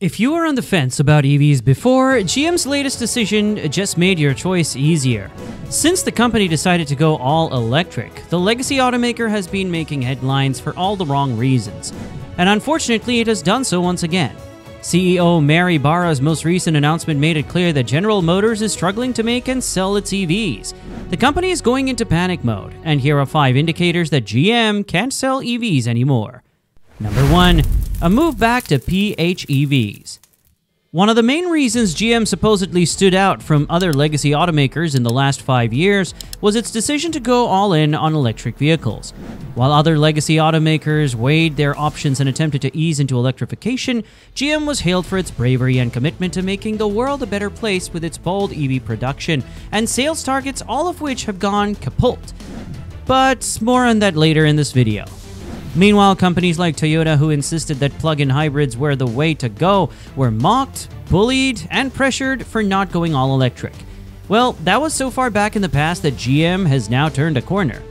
If you were on the fence about EVs before, GM's latest decision just made your choice easier. Since the company decided to go all electric, the legacy automaker has been making headlines for all the wrong reasons. And unfortunately, it has done so once again. CEO Mary Barra's most recent announcement made it clear that General Motors is struggling to make and sell its EVs. The company is going into panic mode, and here are five indicators that GM can't sell EVs anymore. Number 1. A move back to PHEVs. One of the main reasons GM supposedly stood out from other legacy automakers in the last five years was its decision to go all in on electric vehicles. While other legacy automakers weighed their options and attempted to ease into electrification, GM was hailed for its bravery and commitment to making the world a better place with its bold EV production and sales targets, all of which have gone kaput. But more on that later in this video. Meanwhile, companies like Toyota, who insisted that plug in hybrids were the way to go, were mocked, bullied, and pressured for not going all electric. Well, that was so far back in the past that GM has now turned a corner.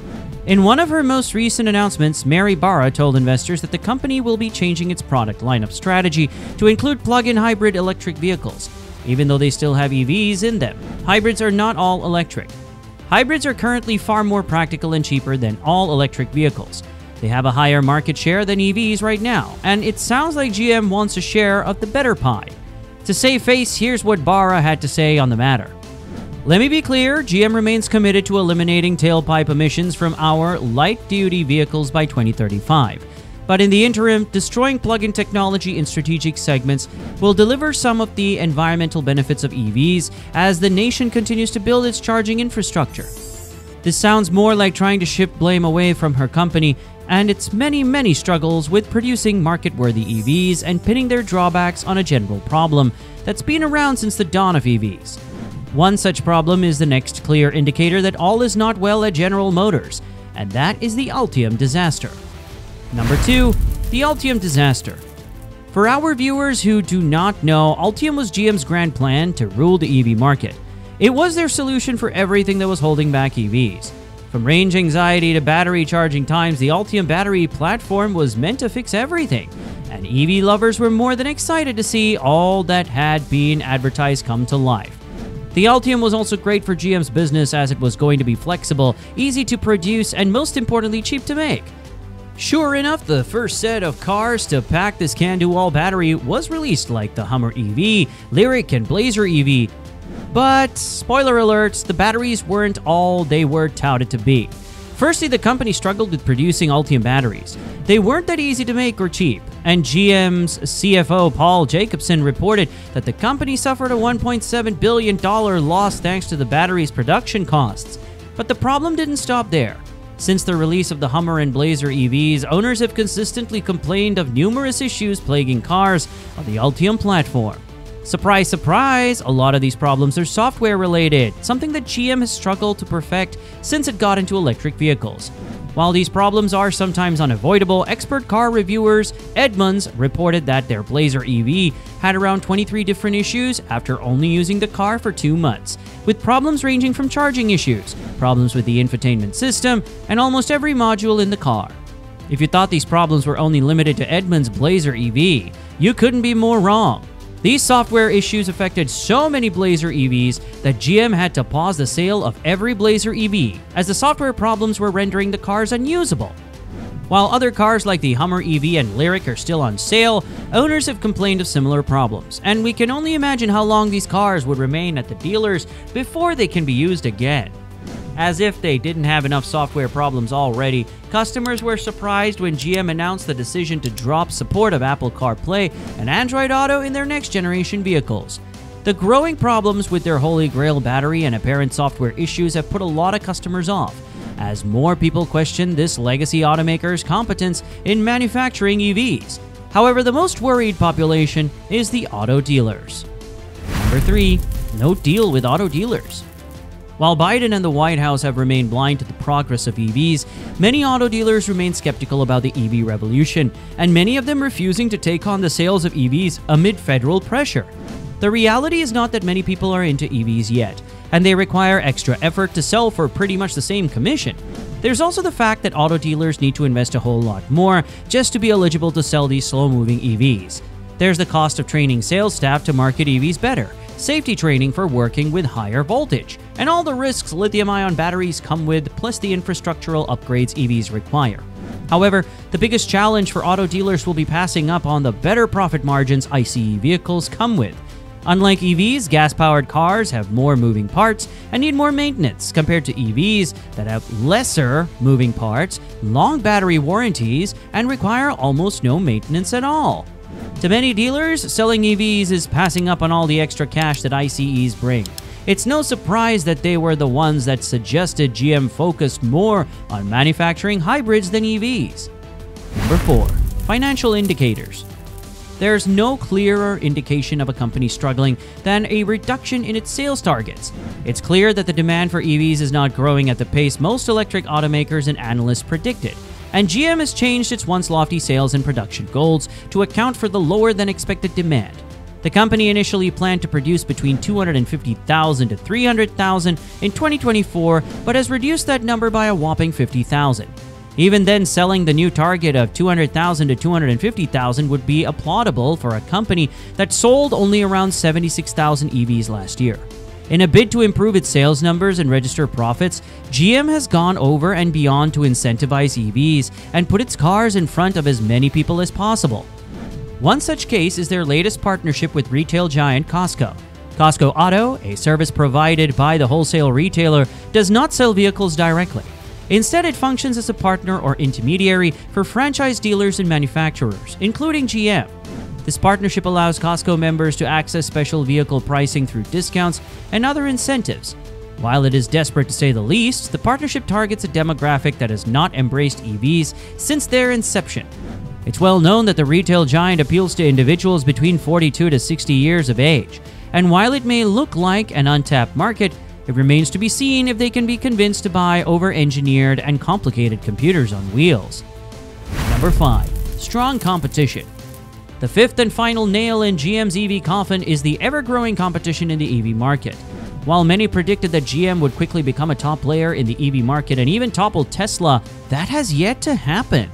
In one of her most recent announcements, Mary Barra told investors that the company will be changing its product lineup strategy to include plug in hybrid electric vehicles, even though they still have EVs in them. Hybrids are not all electric. Hybrids are currently far more practical and cheaper than all electric vehicles. They have a higher market share than EVs right now, and it sounds like GM wants a share of the better pie. To save face, here's what Barra had to say on the matter. Let me be clear GM remains committed to eliminating tailpipe emissions from our light duty vehicles by 2035. But in the interim, destroying plug in technology in strategic segments will deliver some of the environmental benefits of EVs as the nation continues to build its charging infrastructure. This sounds more like trying to shift blame away from her company and its many, many struggles with producing market worthy EVs and pinning their drawbacks on a general problem that's been around since the dawn of EVs. One such problem is the next clear indicator that all is not well at General Motors, and that is the Ultium disaster. Number 2. The Ultium disaster. For our viewers who do not know, Ultium was GM's grand plan to rule the EV market. It was their solution for everything that was holding back EVs. From range anxiety to battery charging times, the Ultium battery platform was meant to fix everything, and EV lovers were more than excited to see all that had been advertised come to life. The Ultium was also great for GM's business as it was going to be flexible, easy to produce, and most importantly, cheap to make. Sure enough, the first set of cars to pack this can-do-all battery was released like the Hummer EV, Lyriq, and Blazer EV, but, spoiler alert, the batteries weren't all they were touted to be. Firstly, the company struggled with producing Ultium batteries. They weren't that easy to make or cheap, and GM's CFO Paul Jacobson reported that the company suffered a $1.7 billion loss thanks to the battery's production costs. But the problem didn't stop there. Since the release of the Hummer and Blazer EVs, owners have consistently complained of numerous issues plaguing cars on the Ultium platform. Surprise, surprise, a lot of these problems are software related, something that GM has struggled to perfect since it got into electric vehicles. While these problems are sometimes unavoidable, expert car reviewers Edmunds reported that their Blazer EV had around 23 different issues after only using the car for two months, with problems ranging from charging issues, problems with the infotainment system, and almost every module in the car. If you thought these problems were only limited to Edmunds' Blazer EV, you couldn't be more wrong. These software issues affected so many Blazer EVs that GM had to pause the sale of every Blazer EV as the software problems were rendering the cars unusable. While other cars like the Hummer EV and Lyriq are still on sale, owners have complained of similar problems, and we can only imagine how long these cars would remain at the dealers before they can be used again. As if they didn't have enough software problems already, customers were surprised when GM announced the decision to drop support of Apple CarPlay and Android Auto in their next generation vehicles. The growing problems with their Holy Grail battery and apparent software issues have put a lot of customers off, as more people question this legacy automaker's competence in manufacturing EVs. However, the most worried population is the auto dealers. Number 3. No deal with auto dealers. While Biden and the White House have remained blind to the progress of EVs, many auto dealers remain skeptical about the EV revolution, and many of them refusing to take on the sales of EVs amid federal pressure. The reality is not that many people are into EVs yet, and they require extra effort to sell for pretty much the same commission. There's also the fact that auto dealers need to invest a whole lot more just to be eligible to sell these slow moving EVs. There's the cost of training sales staff to market EVs better, safety training for working with higher voltage, and all the risks lithium ion batteries come with, plus the infrastructural upgrades EVs require. However, the biggest challenge for auto dealers will be passing up on the better profit margins ICE vehicles come with. Unlike EVs, gas powered cars have more moving parts and need more maintenance compared to EVs that have lesser moving parts, long battery warranties, and require almost no maintenance at all. To many dealers, selling EVs is passing up on all the extra cash that ICEs bring. It's no surprise that they were the ones that suggested GM focused more on manufacturing hybrids than EVs. Number 4. Financial Indicators There's no clearer indication of a company struggling than a reduction in its sales targets. It's clear that the demand for EVs is not growing at the pace most electric automakers and analysts predicted, and GM has changed its once lofty sales and production goals to account for the lower than expected demand. The company initially planned to produce between 250,000 to 300,000 in 2024, but has reduced that number by a whopping 50,000. Even then, selling the new target of 200,000 to 250,000 would be applaudable for a company that sold only around 76,000 EVs last year. In a bid to improve its sales numbers and register profits, GM has gone over and beyond to incentivize EVs and put its cars in front of as many people as possible. One such case is their latest partnership with retail giant Costco. Costco Auto, a service provided by the wholesale retailer, does not sell vehicles directly. Instead, it functions as a partner or intermediary for franchise dealers and manufacturers, including GM. This partnership allows Costco members to access special vehicle pricing through discounts and other incentives. While it is desperate to say the least, the partnership targets a demographic that has not embraced EVs since their inception. It's well known that the retail giant appeals to individuals between 42 to 60 years of age, and while it may look like an untapped market, it remains to be seen if they can be convinced to buy over engineered and complicated computers on wheels. Number 5. Strong competition. The fifth and final nail in GM's EV coffin is the ever growing competition in the EV market. While many predicted that GM would quickly become a top player in the EV market and even topple Tesla, that has yet to happen.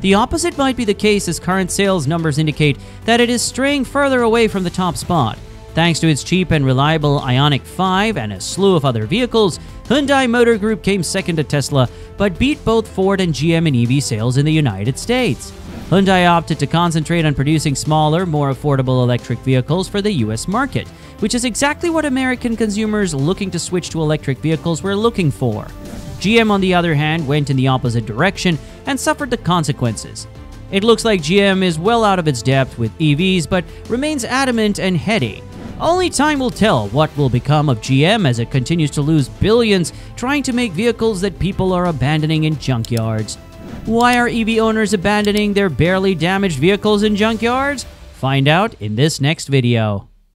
The opposite might be the case as current sales numbers indicate that it is straying further away from the top spot. Thanks to its cheap and reliable Ioniq 5 and a slew of other vehicles, Hyundai Motor Group came second to Tesla, but beat both Ford and GM in EV sales in the United States. Hyundai opted to concentrate on producing smaller, more affordable electric vehicles for the US market, which is exactly what American consumers looking to switch to electric vehicles were looking for. GM, on the other hand, went in the opposite direction and suffered the consequences. It looks like GM is well out of its depth with EVs, but remains adamant and heady. Only time will tell what will become of GM as it continues to lose billions trying to make vehicles that people are abandoning in junkyards. Why are EV owners abandoning their barely damaged vehicles in junkyards? Find out in this next video.